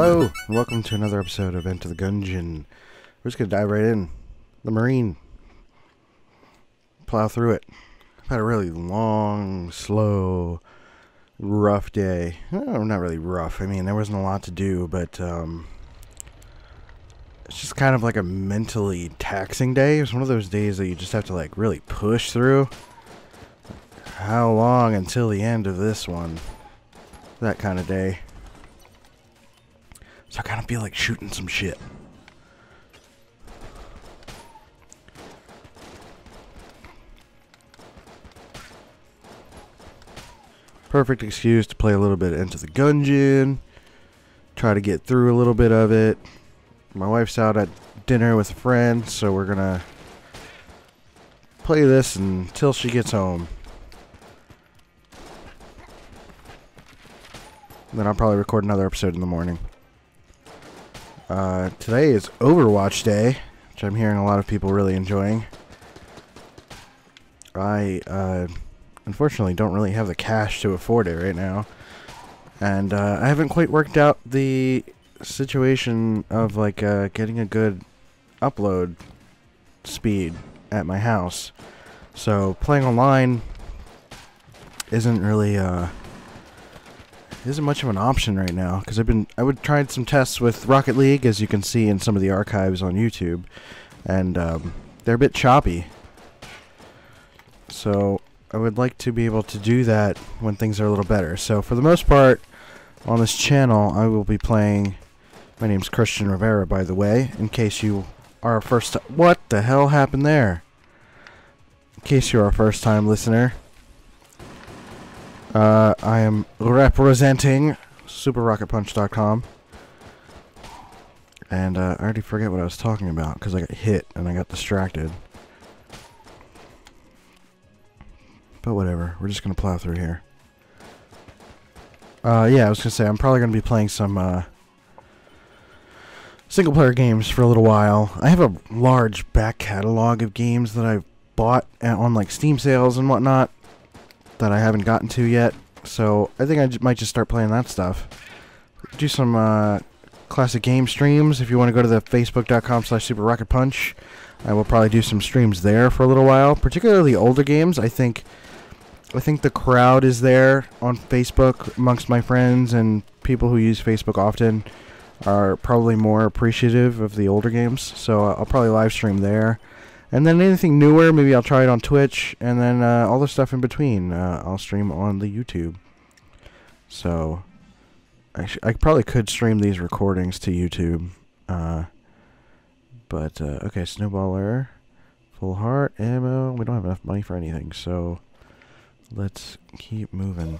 Hello, and welcome to another episode of Enter the Gungeon. We're just gonna dive right in. The Marine. Plow through it. I've had a really long, slow, rough day. Oh, not really rough. I mean, there wasn't a lot to do, but um, it's just kind of like a mentally taxing day. It's one of those days that you just have to like really push through. How long until the end of this one? That kind of day. So I kind of feel like shooting some shit. Perfect excuse to play a little bit Enter the Gungeon. Try to get through a little bit of it. My wife's out at dinner with a friend, so we're gonna play this until she gets home. Then I'll probably record another episode in the morning. Uh, today is Overwatch Day, which I'm hearing a lot of people really enjoying. I, uh, unfortunately don't really have the cash to afford it right now. And, uh, I haven't quite worked out the situation of, like, uh, getting a good upload speed at my house. So, playing online isn't really, uh, isn't much of an option right now because I've been I would tried some tests with Rocket League as you can see in some of the archives on YouTube, and um, they're a bit choppy. So I would like to be able to do that when things are a little better. So for the most part, on this channel, I will be playing. My name's Christian Rivera, by the way. In case you are a first, what the hell happened there? In case you're a first-time listener. Uh, I am representing SuperRocketPunch.com. And uh, I already forget what I was talking about because I got hit and I got distracted. But whatever, we're just going to plow through here. Uh, yeah, I was going to say, I'm probably going to be playing some uh, single player games for a little while. I have a large back catalog of games that I've bought on like Steam sales and whatnot that I haven't gotten to yet. So I think I might just start playing that stuff. Do some uh, classic game streams. If you want to go to the facebook.com slash super rocket punch, I will probably do some streams there for a little while. Particularly older games. I think I think the crowd is there on Facebook amongst my friends and people who use Facebook often are probably more appreciative of the older games. So uh, I'll probably live stream there. And then anything newer, maybe I'll try it on Twitch, and then uh, all the stuff in between, uh, I'll stream on the YouTube. So, I, I probably could stream these recordings to YouTube. Uh, but, uh, okay, Snowballer, full heart, ammo, we don't have enough money for anything, so let's keep moving.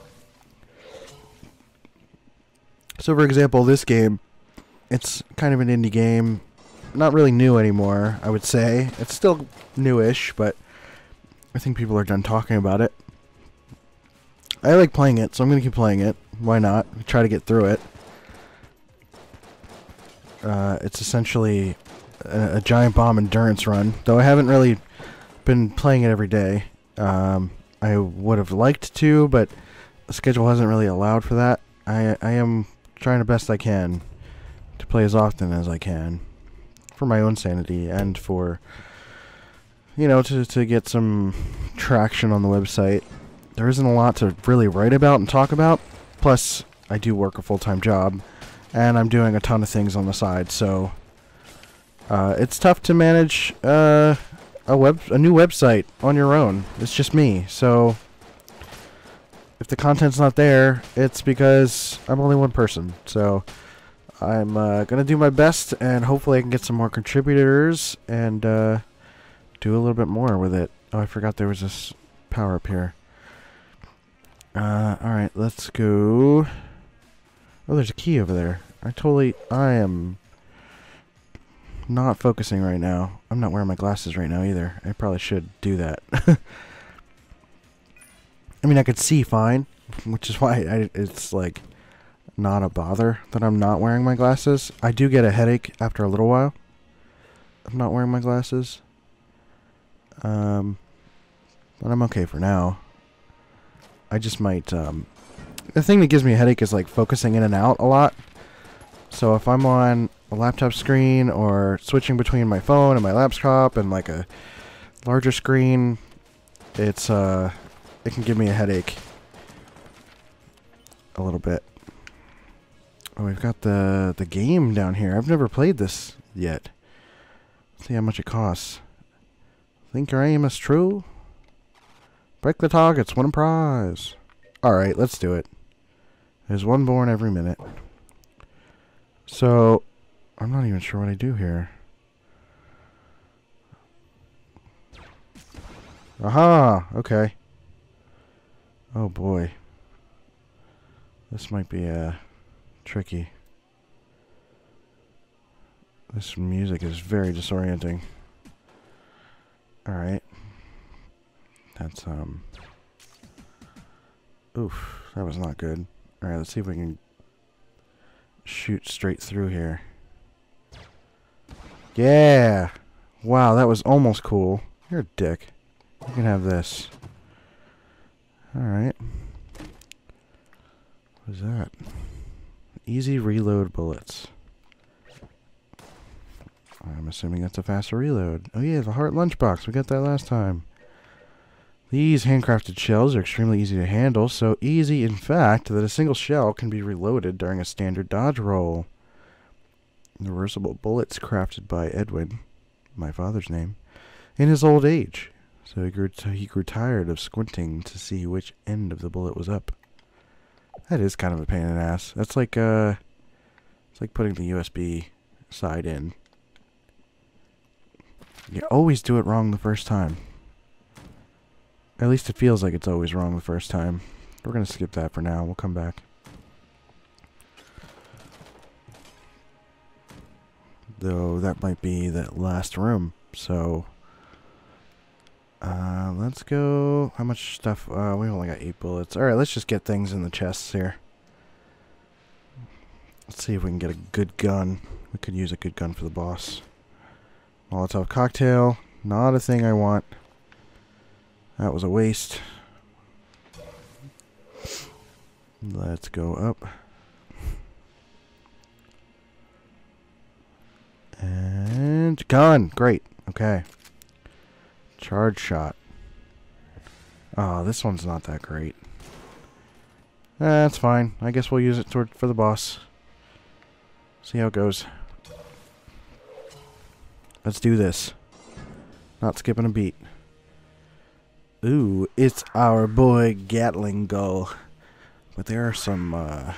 So, for example, this game, it's kind of an indie game not really new anymore, I would say. It's still newish, but I think people are done talking about it. I like playing it, so I'm going to keep playing it. Why not? Try to get through it. Uh, it's essentially a, a, giant bomb endurance run, though I haven't really been playing it every day. Um, I would have liked to, but the schedule hasn't really allowed for that. I, I am trying the best I can to play as often as I can for my own sanity and for you know to to get some traction on the website. There isn't a lot to really write about and talk about. Plus, I do work a full-time job, and I'm doing a ton of things on the side, so uh, it's tough to manage uh, a web a new website on your own. It's just me, so if the content's not there, it's because I'm only one person. So I'm uh, going to do my best, and hopefully I can get some more contributors and uh, do a little bit more with it. Oh, I forgot there was this power up here. Uh, alright, let's go. Oh, there's a key over there. I totally... I am not focusing right now. I'm not wearing my glasses right now either. I probably should do that. I mean, I could see fine, which is why I, it's like not a bother that I'm not wearing my glasses. I do get a headache after a little while. I'm not wearing my glasses. Um, but I'm okay for now. I just might, um, the thing that gives me a headache is like focusing in and out a lot. So if I'm on a laptop screen or switching between my phone and my laptop and like a larger screen, it's uh it can give me a headache a little bit. Oh, we've got the the game down here. I've never played this yet. Let's see how much it costs. Think your aim is true? Break the targets, win a prize. Alright, let's do it. There's one born every minute. So, I'm not even sure what I do here. Aha! Okay. Oh boy. This might be, uh, tricky. This music is very disorienting. Alright. That's, um... Oof, that was not good. Alright, let's see if we can shoot straight through here. Yeah! Wow, that was almost cool. You're a dick. You can have this. Alright. What is that? Easy reload bullets. I'm assuming that's a faster reload. Oh yeah, the heart lunchbox. We got that last time. These handcrafted shells are extremely easy to handle, so easy, in fact, that a single shell can be reloaded during a standard dodge roll. Reversible bullets crafted by Edwin, my father's name, in his old age. So he grew, he grew tired of squinting to see which end of the bullet was up. That is kind of a pain in the ass. That's like uh, it's like putting the USB side in. You always do it wrong the first time. At least it feels like it's always wrong the first time. We're gonna skip that for now. We'll come back. Though that might be the last room, so uh, let's go. How much stuff? Uh, we only got eight bullets. All right, let's just get things in the chests here. Let's see if we can get a good gun. We could use a good gun for the boss. Molotov cocktail. Not a thing I want. That was a waste. Let's go up. And gun. Great. Okay. Charge shot. Oh, this one's not that great. That's fine. I guess we'll use it toward, for the boss. See how it goes. Let's do this. Not skipping a beat. Ooh, it's our boy Gatling Gull. But there are some uh,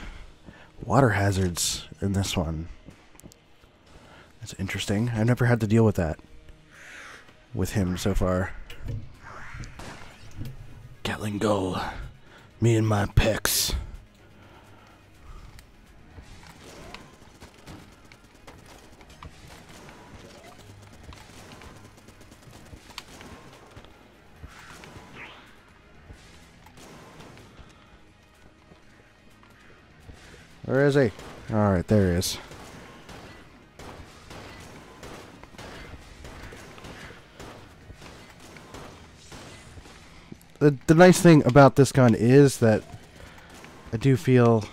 water hazards in this one. That's interesting. I've never had to deal with that with him so far. Gatling Gull. Me and my pecs. Where is he? Alright, there he is. The the nice thing about this gun is that I do feel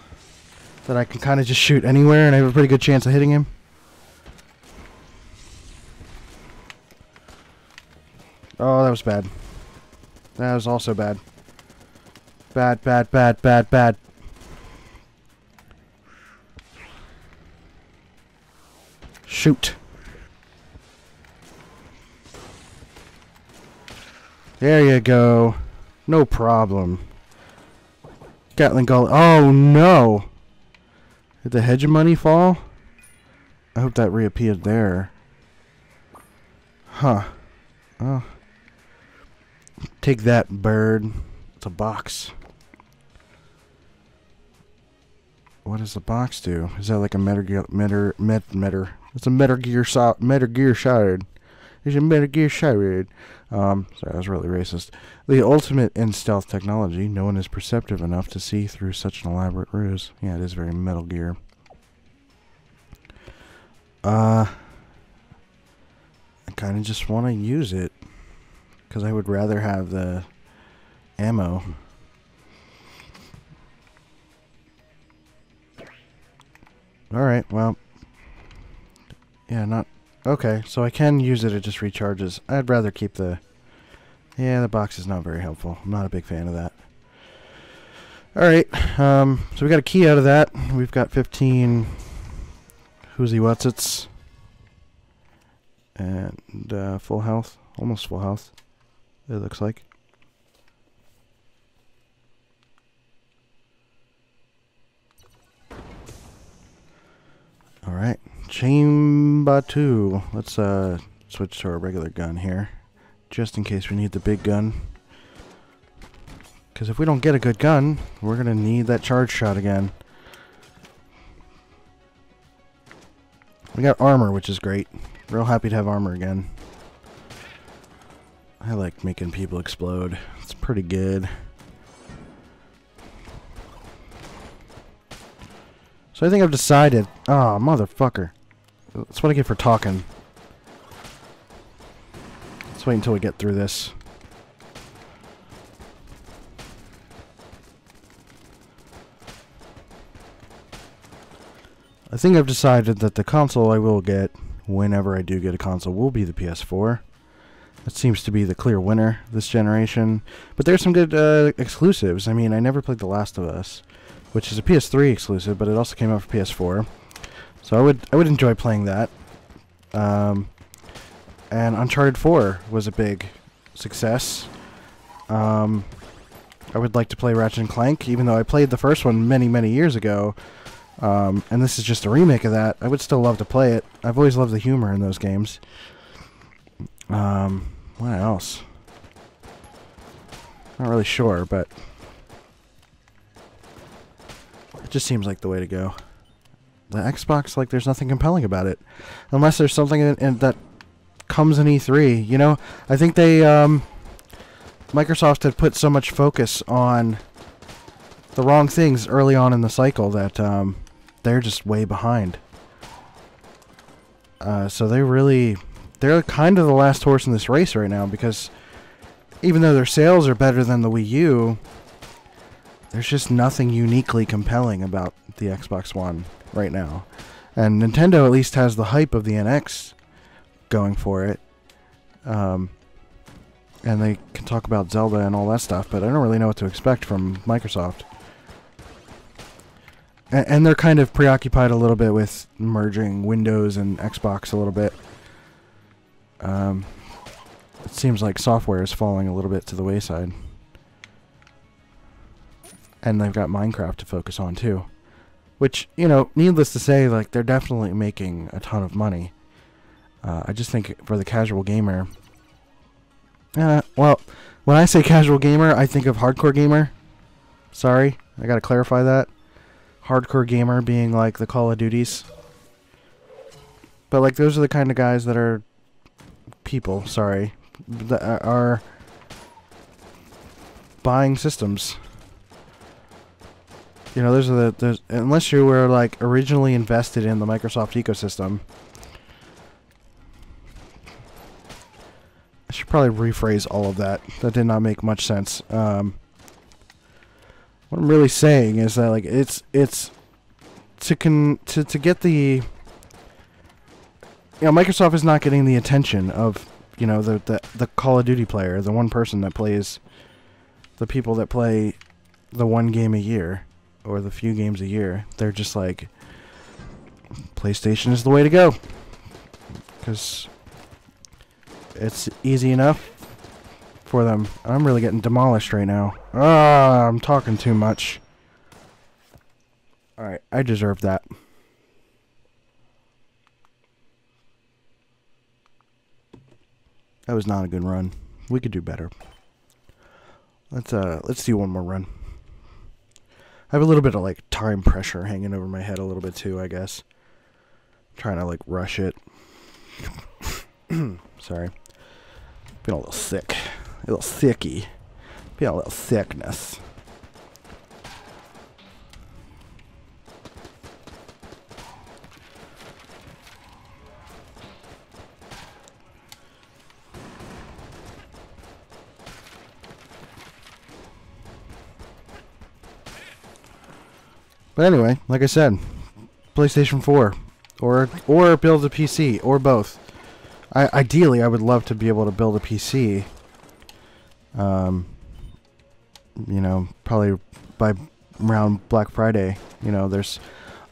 that I can kind of just shoot anywhere and I have a pretty good chance of hitting him. Oh, that was bad. That was also bad. Bad, bad, bad, bad, bad. Shoot. There you go. No problem. Gatling Gull. Oh, no. Did the hegemony fall? I hope that reappeared there. Huh. Oh. Take that, bird. It's a box. What does the box do? Is that like a Metal Gear... Metal... Met... It's a Metal Gear... Metal Gear Solid. It's a Metal Gear Solid. Um, sorry, that was really racist. The ultimate in stealth technology, no one is perceptive enough to see through such an elaborate ruse. Yeah, it is very Metal Gear. Uh, I kind of just want to use it. Because I would rather have the ammo. Alright, well. Yeah, not... Okay, so I can use it, it just recharges. I'd rather keep the... Yeah, the box is not very helpful. I'm not a big fan of that. Alright, um, so we got a key out of that. We've got 15 Whoozy Whatsits. And uh, full health. Almost full health, it looks like. Alright, Chamber 2. Let's uh, switch to our regular gun here. Just in case we need the big gun. Because if we don't get a good gun, we're going to need that charge shot again. We got armor, which is great. Real happy to have armor again. I like making people explode. It's pretty good. So I think I've decided... Oh, motherfucker. That's what I get for talking. Let's wait until we get through this. I think I've decided that the console I will get, whenever I do get a console, will be the PS4. That seems to be the clear winner this generation. But there's some good uh, exclusives. I mean, I never played The Last of Us, which is a PS3 exclusive, but it also came out for PS4. So I would I would enjoy playing that. Um, and Uncharted 4 was a big success. Um, I would like to play Ratchet and Clank, even though I played the first one many, many years ago. Um, and this is just a remake of that. I would still love to play it. I've always loved the humor in those games. Um, what else? Not really sure, but it just seems like the way to go. The Xbox, like, there's nothing compelling about it, unless there's something in, in that comes in E3. You know, I think they, um, Microsoft had put so much focus on the wrong things early on in the cycle that um, they're just way behind. Uh, so they really, they're kind of the last horse in this race right now because even though their sales are better than the Wii U, there's just nothing uniquely compelling about the Xbox One right now. And Nintendo at least has the hype of the NX going for it. Um, and they can talk about Zelda and all that stuff, but I don't really know what to expect from Microsoft and they're kind of preoccupied a little bit with merging Windows and Xbox a little bit. Um, it seems like software is falling a little bit to the wayside. And they've got Minecraft to focus on too. Which, you know, needless to say, like, they're definitely making a ton of money. Uh, I just think for the casual gamer... Uh, well, when I say casual gamer, I think of hardcore gamer. Sorry, I gotta clarify that hardcore gamer being like the Call of Duties. But like those are the kind of guys that are people, sorry, that are buying systems. You know, those are the those, unless you were like originally invested in the Microsoft ecosystem. I should probably rephrase all of that. That did not make much sense. Um, what I'm really saying is that like it's it's to con to to get the you know Microsoft is not getting the attention of you know the the the Call of Duty player, the one person that plays the people that play the one game a year or the few games a year. They're just like PlayStation is the way to go because it's easy enough for them. I'm really getting demolished right now. Ah, I'm talking too much. Alright, I deserve that. That was not a good run. We could do better. Let's uh let's do one more run. I have a little bit of like time pressure hanging over my head a little bit too, I guess. I'm trying to like rush it. Sorry. Been a little sick a little sicky. Feel a little sickness. But anyway, like I said, PlayStation 4, or or build a PC, or both. I ideally I would love to be able to build a PC. Um, you know, probably by around Black Friday. You know, there's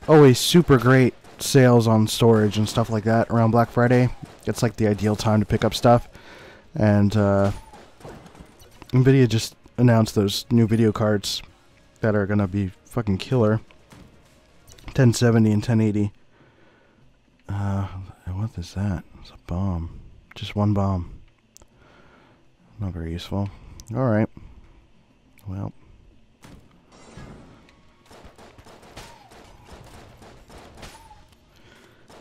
always super great sales on storage and stuff like that around Black Friday. It's like the ideal time to pick up stuff. And uh, Nvidia just announced those new video cards that are gonna be fucking killer. 1070 and 1080. Uh, what is that? It's a bomb. Just one bomb. Not very useful. Alright. Well.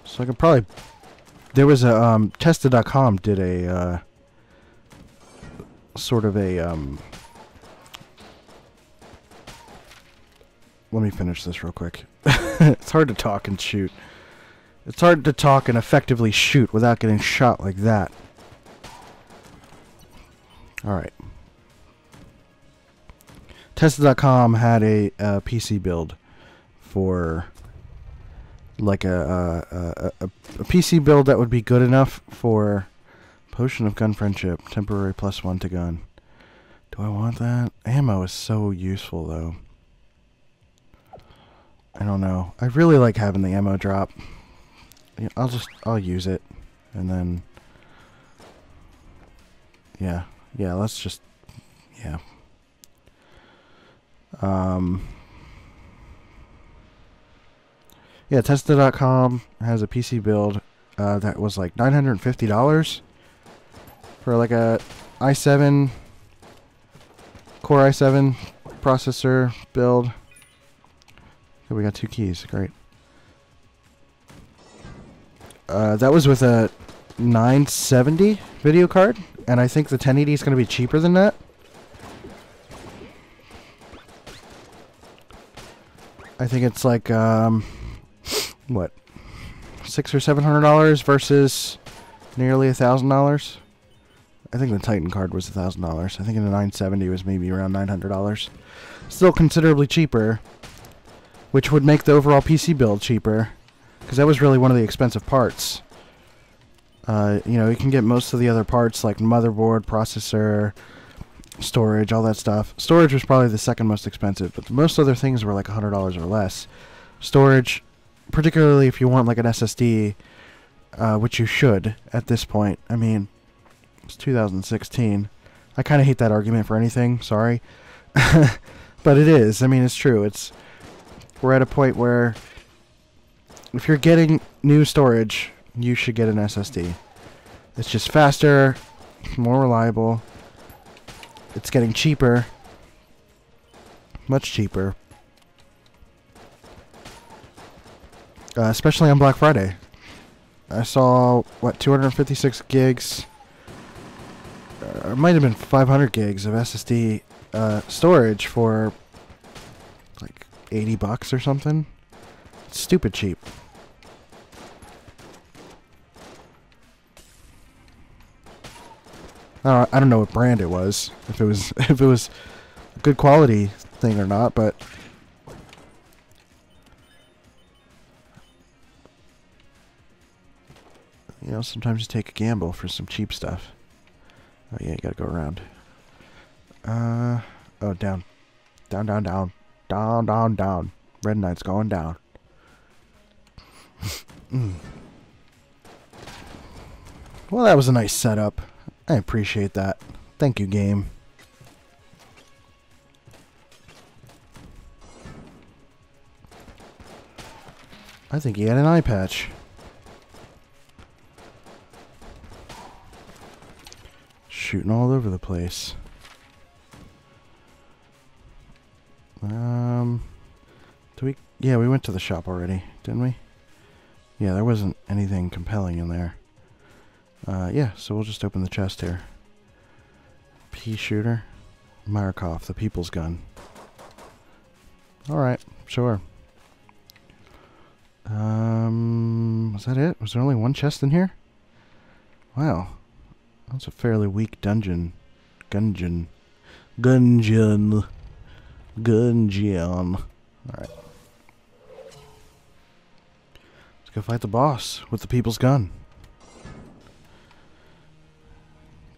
So I could probably... There was a, um, Tested.com did a, uh, sort of a, um... Let me finish this real quick. it's hard to talk and shoot. It's hard to talk and effectively shoot without getting shot like that. Alright. Tested.com had a, a PC build for like a, a, a, a, PC build that would be good enough for Potion of Gun Friendship, temporary plus one to gun. Do I want that? Ammo is so useful though. I don't know. I really like having the ammo drop. I'll just, I'll use it. And then, yeah, yeah, let's just, yeah. Um, yeah, Tested.com has a PC build uh, that was like $950 for like a i7, Core i7 processor build. We got two keys. Great. Uh, that was with a 970 video card, and I think the 1080 is going to be cheaper than that. I think it's like um, what, six or seven hundred dollars versus nearly a thousand dollars. I think the Titan card was a thousand dollars. I think the 970 was maybe around nine hundred dollars. Still considerably cheaper, which would make the overall PC build cheaper. Because that was really one of the expensive parts. Uh, you know, you can get most of the other parts like motherboard, processor, storage, all that stuff. Storage was probably the second most expensive, but most other things were like $100 or less. Storage, particularly if you want like an SSD, uh, which you should at this point. I mean, it's 2016. I kind of hate that argument for anything, sorry. but it is. I mean, it's true. It's we're at a point where if you're getting new storage, you should get an SSD. It's just faster, more reliable. It's getting cheaper. Much cheaper. Uh, especially on Black Friday. I saw, what, 256 gigs. Uh, it might have been 500 gigs of SSD uh, storage for 80 bucks or something. It's stupid cheap. I don't know what brand it was. If it was if it was a good quality thing or not, but you know, sometimes you take a gamble for some cheap stuff. Oh yeah, you gotta go around. Uh oh down. Down down down. Down down down. Red Knight's going down. Well that was a nice setup. I appreciate that. Thank you, game. I think he had an eye patch. Shooting all over the place. We? Yeah, we went to the shop already, didn't we? Yeah, there wasn't anything compelling in there. Uh, yeah, so we'll just open the chest here. Pea shooter. Markov, the people's gun. Alright, sure. Um, was that it? Was there only one chest in here? Wow. That's a fairly weak dungeon. Gungeon. Gungeon. Gungeon. Alright. Go fight the boss with the people's gun.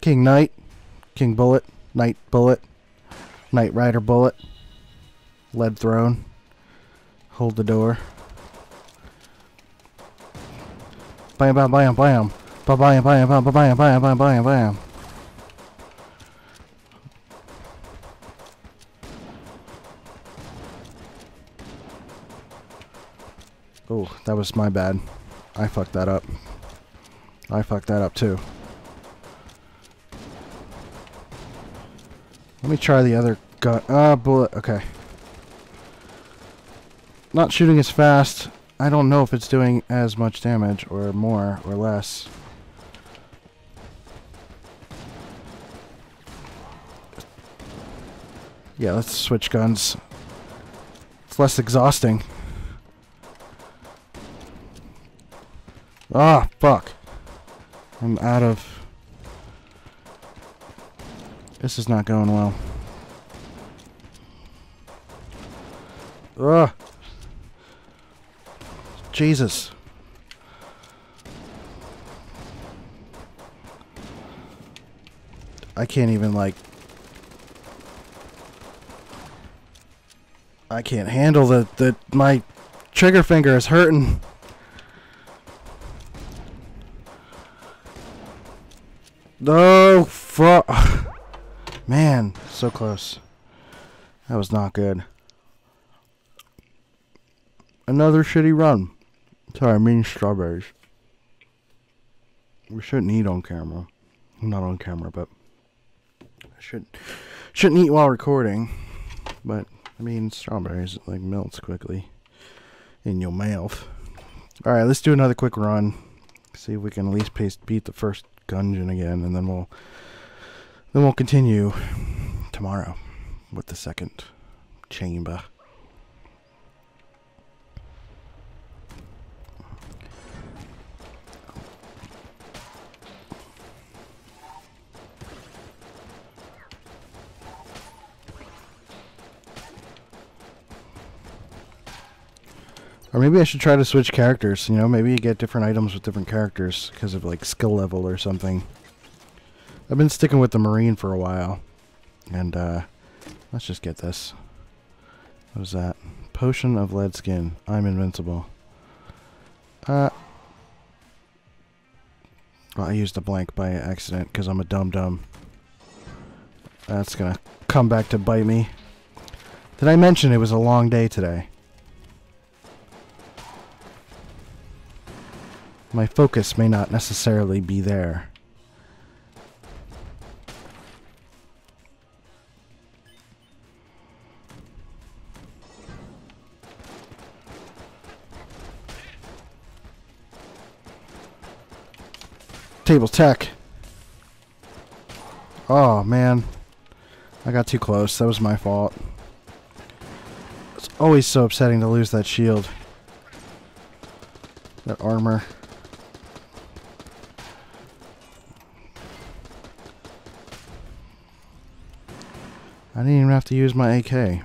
King Knight, King Bullet, Knight Bullet, Knight Rider Bullet, Lead Throne. Hold the door. Bam, bam, bam, bam. Bam, bam, bam, bam, bam, bam, bam, bam, bam, bam. Oh, that was my bad. I fucked that up. I fucked that up too. Let me try the other gun. Ah, uh, bullet. Okay. Not shooting as fast. I don't know if it's doing as much damage or more or less. Yeah, let's switch guns. It's less exhausting. Ah, fuck. I'm out of... This is not going well. Ugh. Jesus. I can't even, like... I can't handle the, the, my trigger finger is hurting. No, fuck. Man, so close. That was not good. Another shitty run. Sorry, I mean strawberries. We shouldn't eat on camera. Not on camera, but I should shouldn't eat while recording. But I mean strawberries like melts quickly in your mouth. All right, let's do another quick run. See if we can at least paste, beat the first Gungeon again, and then we'll then we'll continue tomorrow with the second chamber. Maybe I should try to switch characters, you know, maybe you get different items with different characters because of like skill level or something. I've been sticking with the Marine for a while. And uh let's just get this. What is that? Potion of lead skin. I'm invincible. Uh well, I used a blank by accident because I'm a dumb dumb. That's gonna come back to bite me. Did I mention it was a long day today? My focus may not necessarily be there. Table tech. Oh, man. I got too close. That was my fault. It's always so upsetting to lose that shield. That armor. I didn't even have to use my AK.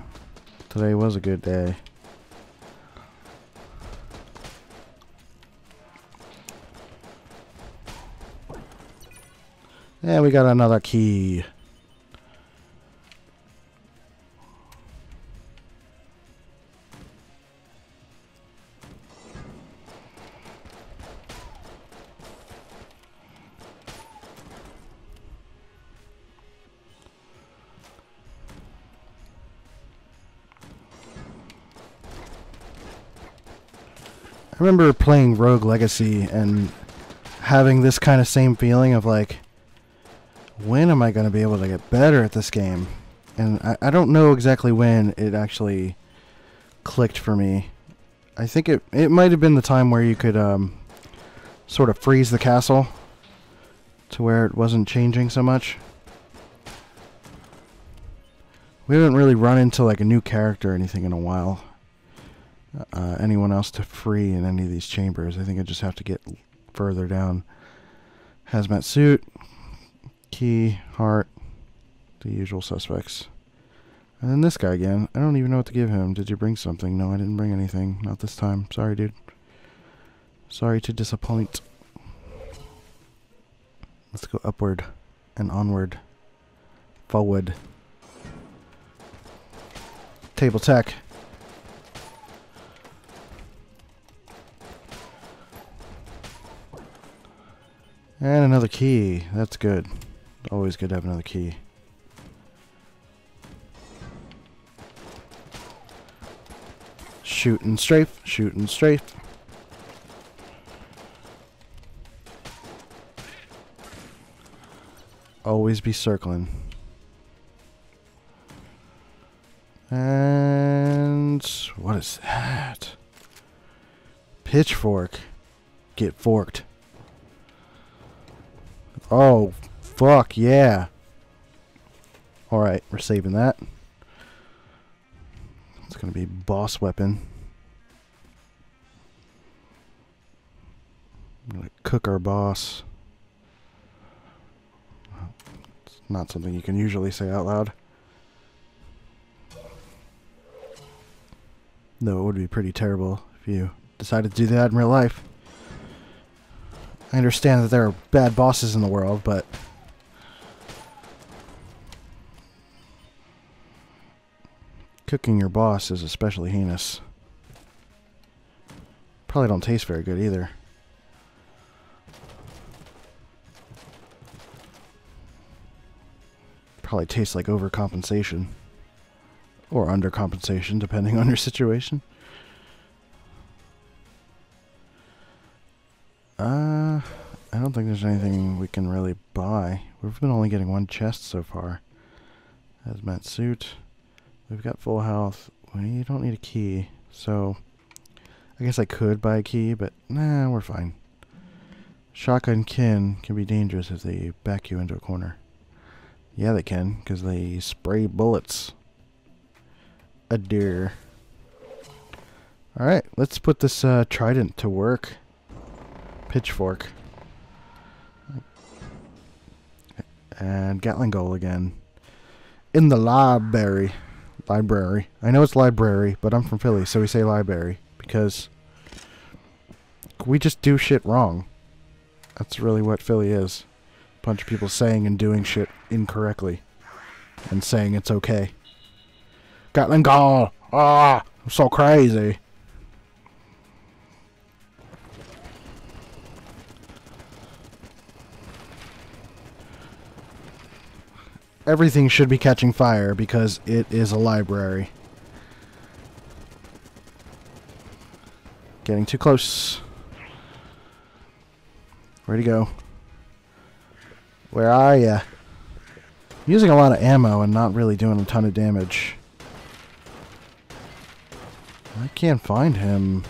Today was a good day. Yeah, we got another key. Remember playing Rogue Legacy and having this kind of same feeling of like, when am I going to be able to get better at this game? And I, I don't know exactly when it actually clicked for me. I think it it might have been the time where you could um, sort of freeze the castle to where it wasn't changing so much. We haven't really run into like a new character or anything in a while uh, anyone else to free in any of these chambers. I think I just have to get further down. Hazmat suit, key, heart, the usual suspects. And then this guy again. I don't even know what to give him. Did you bring something? No, I didn't bring anything. Not this time. Sorry, dude. Sorry to disappoint. Let's go upward and onward. Forward. Table tech. And another key. That's good. Always good to have another key. Shoot and strafe, shoot and strafe. Always be circling. And what is that? Pitchfork. Get forked. Oh, fuck yeah. Alright, we're saving that. It's going to be boss weapon. I'm going to cook our boss. It's not something you can usually say out loud. Though it would be pretty terrible if you decided to do that in real life. I understand that there are bad bosses in the world, but... Cooking your boss is especially heinous. Probably don't taste very good either. Probably tastes like overcompensation. Or undercompensation, depending on your situation. Uh, I don't think there's anything we can really buy. We've been only getting one chest so far. Hazmat suit. We've got full health. We don't need a key, so I guess I could buy a key, but nah, we're fine. Shotgun kin can be dangerous if they back you into a corner. Yeah, they can, because they spray bullets. A deer. Alright, let's put this uh, trident to work pitchfork. And Gatling Gull again. In the library. Library. I know it's library, but I'm from Philly, so we say library. Because we just do shit wrong. That's really what Philly is. A bunch of people saying and doing shit incorrectly. And saying it's okay. Gatling Gull! Ah! I'm so crazy. Everything should be catching fire because it is a library. Getting too close. Where'd he go? Where are ya? Using a lot of ammo and not really doing a ton of damage. I can't find him.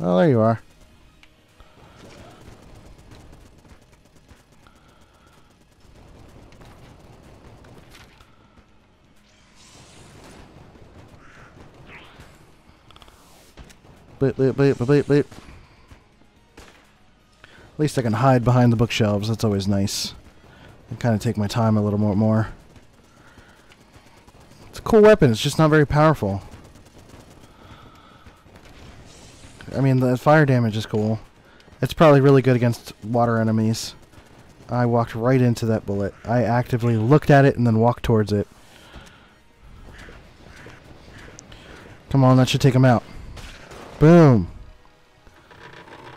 Oh, there you are. Bleep, bleep, bleep, bleep, bleep. At least I can hide behind the bookshelves. That's always nice. I kind of take my time a little more. more. It's a cool weapon. It's just not very powerful. I mean, the fire damage is cool. It's probably really good against water enemies. I walked right into that bullet. I actively looked at it and then walked towards it. Come on, that should take him out. Boom.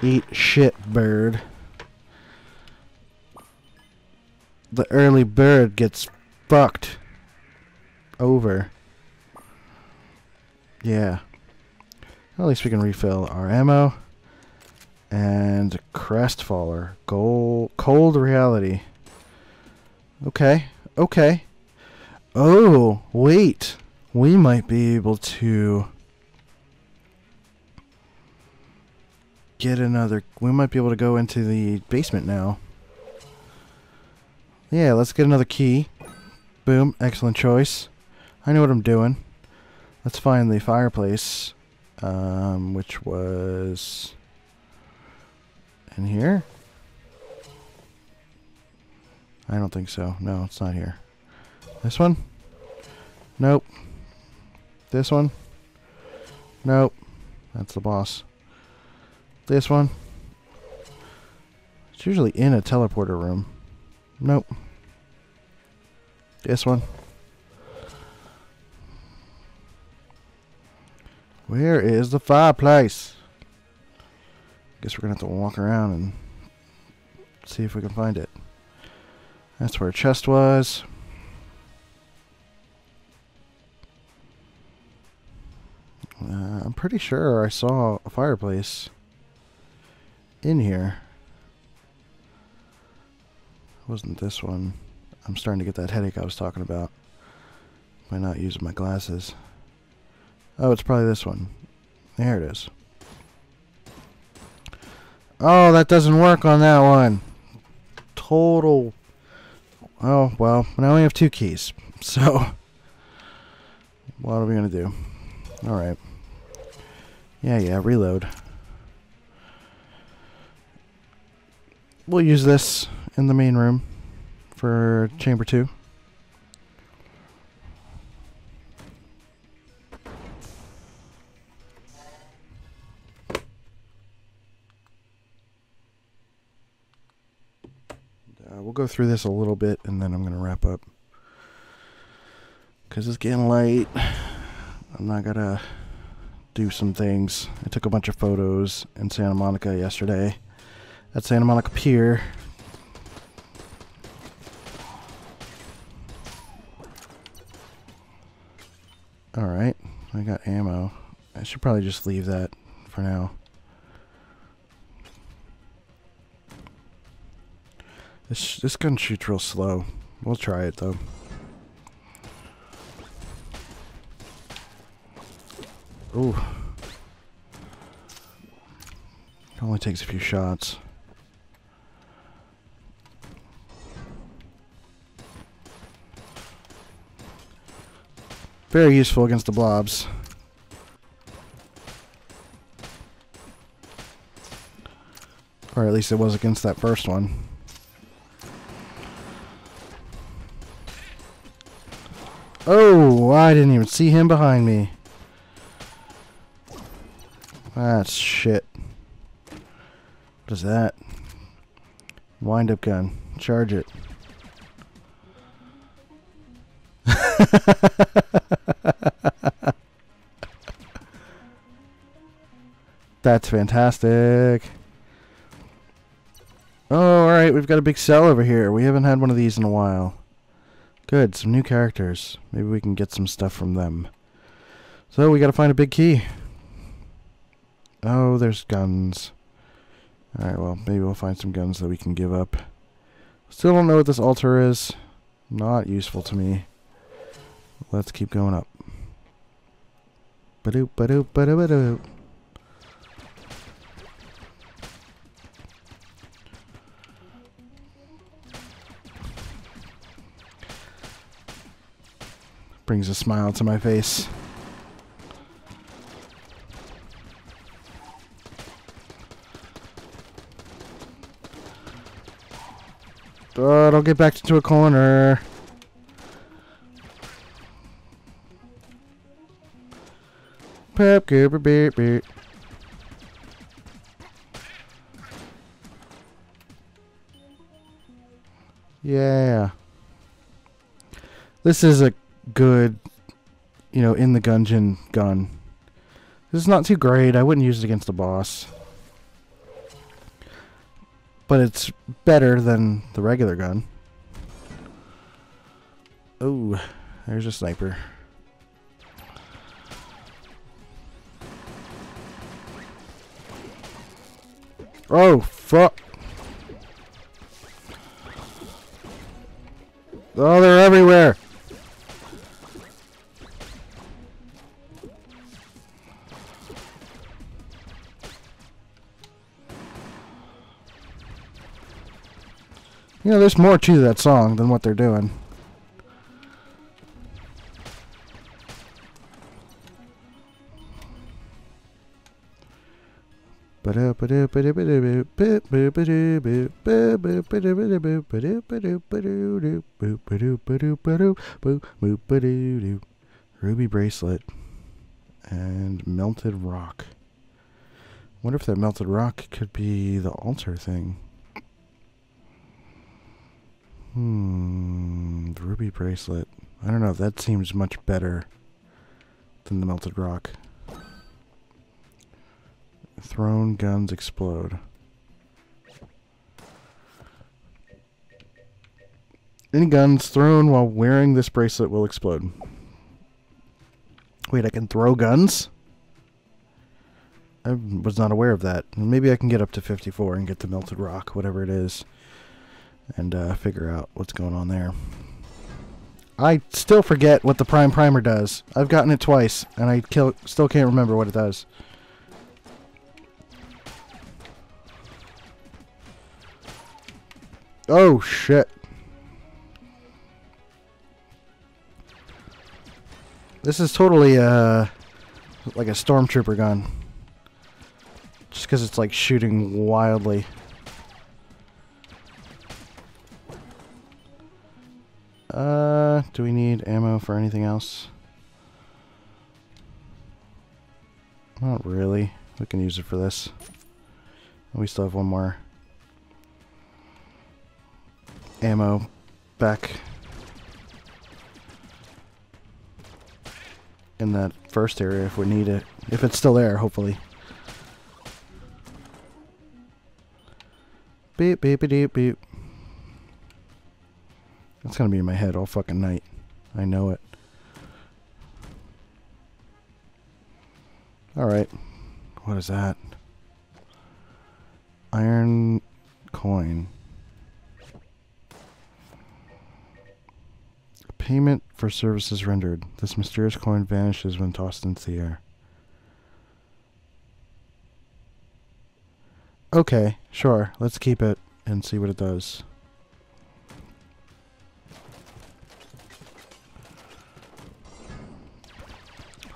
Eat shit, bird. The early bird gets fucked over. Yeah. At least we can refill our ammo. And Crestfaller. Gold, cold reality. Okay. Okay. Oh, wait. We might be able to... get another... We might be able to go into the basement now. Yeah, let's get another key. Boom. Excellent choice. I know what I'm doing. Let's find the fireplace. Um, which was... In here? I don't think so. No, it's not here. This one? Nope. This one? Nope. That's the boss. This one. It's usually in a teleporter room. Nope. This one. Where is the fireplace? Guess we're gonna have to walk around and see if we can find it. That's where a chest was. Uh, I'm pretty sure I saw a fireplace in here. Wasn't this one? I'm starting to get that headache I was talking about by not using my glasses. Oh, it's probably this one. There it is. Oh, that doesn't work on that one. Total. Oh, well, now we have two keys. So, what are we going to do? Alright. Yeah, yeah, reload. We'll use this in the main room for chamber 2. Uh, we'll go through this a little bit and then I'm going to wrap up. Because it's getting late. I'm not going to do some things. I took a bunch of photos in Santa Monica yesterday at Santa Monica Pier. Alright, I got ammo. I should probably just leave that for now. This, this gun shoots real slow. We'll try it though. Ooh. It only takes a few shots. Very useful against the blobs. Or at least it was against that first one. Oh, I didn't even see him behind me. That's shit. What is that? Wind up gun. Charge it. fantastic. Oh, alright, we've got a big cell over here. We haven't had one of these in a while. Good, some new characters. Maybe we can get some stuff from them. So, we gotta find a big key. Oh, there's guns. Alright, well, maybe we'll find some guns that we can give up. Still don't know what this altar is. Not useful to me. Let's keep going up. Ba-doop, ba-doop, ba-doop, ba-doop. Brings a smile to my face. Oh, don't get back into a corner. Pep, goober, beep, beep. Yeah. This is a good, you know, in the gungeon gun. This is not too great. I wouldn't use it against the boss. But it's better than the regular gun. Oh, there's a sniper. Oh, fuck. Oh, they're everywhere. You know, there's more to that song than what they're doing. Ruby bracelet. and melted rock. Wonder if that melted rock could be the altar thing. Hmm, the ruby bracelet. I don't know, that seems much better than the melted rock. Thrown guns explode. Any guns thrown while wearing this bracelet will explode. Wait, I can throw guns? I was not aware of that. Maybe I can get up to 54 and get the melted rock, whatever it is, and uh, figure out what's going on there. I still forget what the prime primer does. I've gotten it twice, and I kill, still can't remember what it does. Oh, shit. This is totally, uh, like a stormtrooper gun. Just because it's, like, shooting wildly. Uh, do we need ammo for anything else? Not really. We can use it for this. We still have one more ammo back in that first area if we need it. If it's still there, hopefully. Beep, beep, beep, beep. That's gonna be in my head all fucking night. I know it. Alright. What is that? Iron coin. Payment for services rendered. This mysterious coin vanishes when tossed into the air. Okay, sure. Let's keep it and see what it does.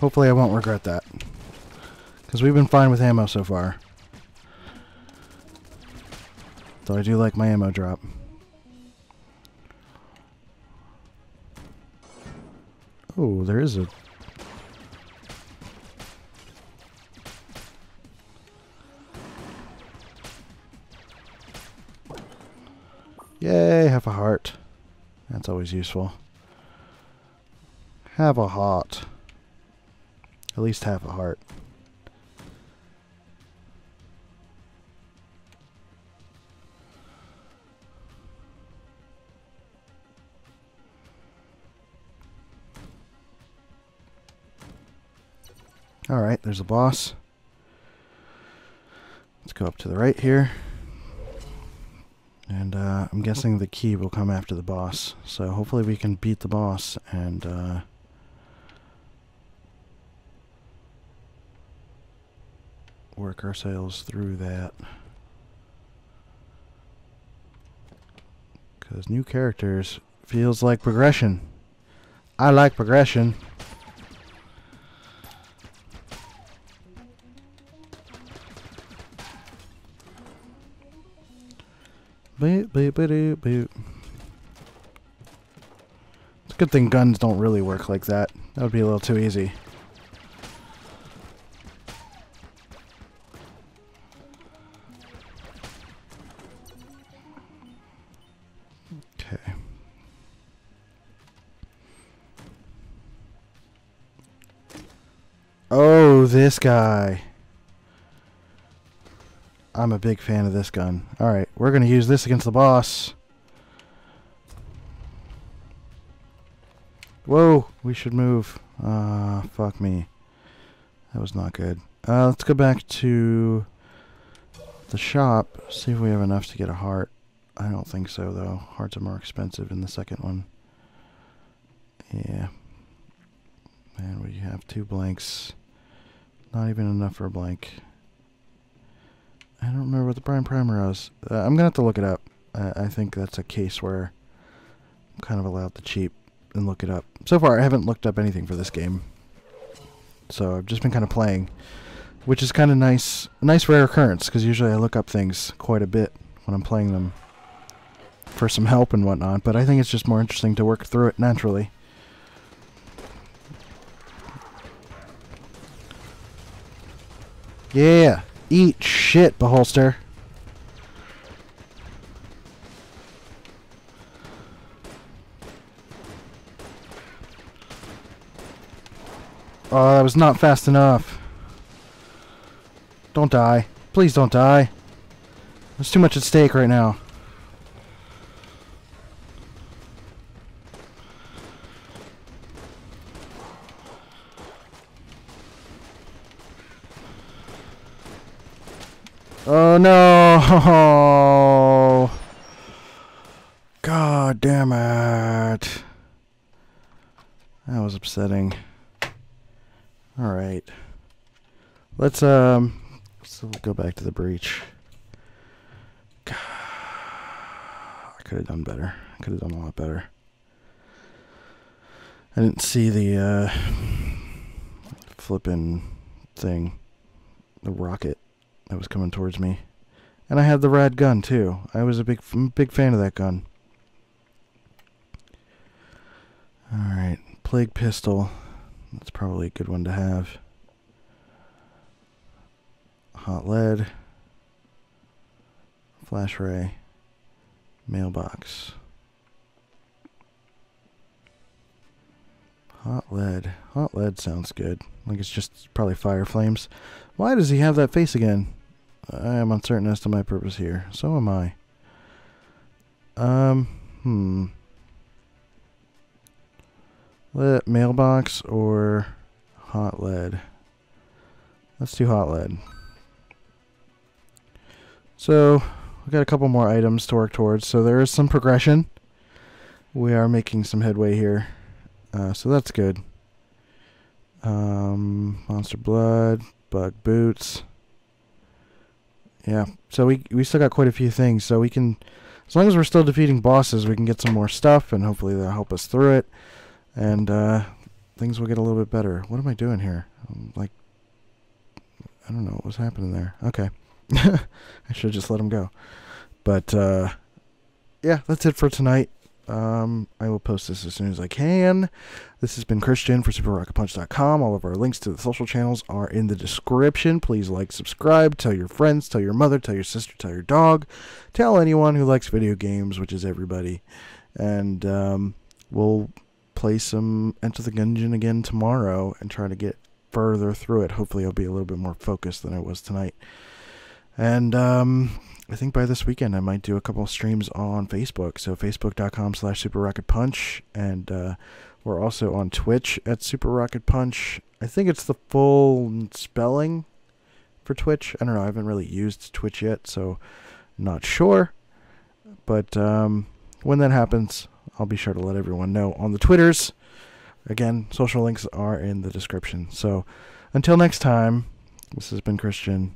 Hopefully I won't regret that. Because we've been fine with ammo so far. Though I do like my ammo drop. Oh, there is a... Yay, have a heart. That's always useful. Have a heart. At least half a heart. Alright, there's a boss. Let's go up to the right here. And uh, I'm guessing the key will come after the boss. So hopefully we can beat the boss and uh, work ourselves through that. Because new characters feels like progression. I like progression. Boop, boop, boop, boop. It's a good thing guns don't really work like that. That would be a little too easy. This guy. I'm a big fan of this gun. Alright, we're going to use this against the boss. Whoa, we should move. Ah, uh, fuck me. That was not good. Uh, let's go back to the shop, see if we have enough to get a heart. I don't think so, though. Hearts are more expensive in the second one. Yeah. And we have two blanks. Not even enough for a blank. I don't remember what the prime primer was. Uh, I'm going to have to look it up. I think that's a case where I'm kind of allowed to cheat and look it up. So far, I haven't looked up anything for this game. So I've just been kind of playing, which is kind of nice, a nice rare occurrence, because usually I look up things quite a bit when I'm playing them for some help and whatnot, but I think it's just more interesting to work through it naturally. Yeah. Eat shit, beholster. Oh, that was not fast enough. Don't die. Please don't die. There's too much at stake right now. Oh no! God damn it. That was upsetting. Alright. Let's um go back to the breach. God, I could have done better. I could have done a lot better. I didn't see the uh flipping thing. The rocket that was coming towards me. And I had the rad gun too. I was a big big fan of that gun. Alright, plague pistol. That's probably a good one to have. Hot lead. Flash ray. Mailbox. Hot lead. Hot lead sounds good. Like it's just probably fire flames. Why does he have that face again? I am uncertain as to my purpose here. So am I. Um, hmm. Lit mailbox or hot lead? Let's do hot lead. So, we've got a couple more items to work towards. So there is some progression. We are making some headway here. Uh, so that's good. Um, monster blood, bug boots. Yeah, so we we still got quite a few things. So we can, as long as we're still defeating bosses, we can get some more stuff, and hopefully that'll help us through it and uh, things will get a little bit better. What am I doing here? I'm like, I don't know what was happening there. Okay, I should just let him go. But uh, yeah, that's it for tonight. Um, I will post this as soon as I can. This has been Christian for SuperRocketPunch.com. All of our links to the social channels are in the description. Please like, subscribe, tell your friends, tell your mother, tell your sister, tell your dog, tell anyone who likes video games, which is everybody. And um, we'll play some Enter the Gungeon again tomorrow and try to get further through it. Hopefully, I'll be a little bit more focused than I was tonight. And um, I think by this weekend, I might do a couple of streams on Facebook. So, facebook.com slash Super Rocket Punch. And uh, we're also on Twitch at Super Rocket Punch. I think it's the full spelling for Twitch. I don't know. I haven't really used Twitch yet, so not sure. But um, when that happens, I'll be sure to let everyone know on the Twitters. Again, social links are in the description. So until next time, this has been Christian.